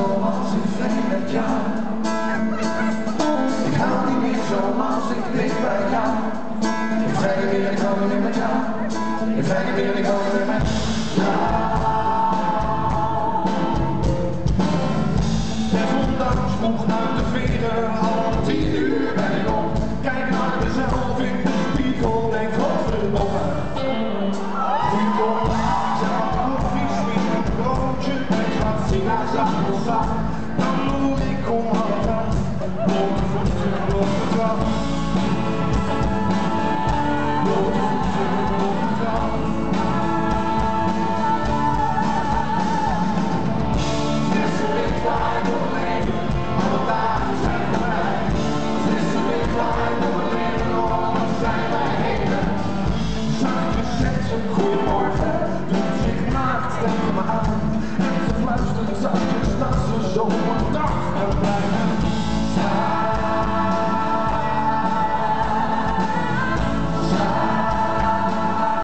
zoals ik denk met jou. Ik hou niet zoals ik bij jou. Ik vrij weer, ik hou met jou. Ik vrij weer, ik hou jou. Desondanks vroeg uit de veren, tien uur ben ik op. Kijk naar mezelf in de spiegel, denk over. la jalousa dans nos vies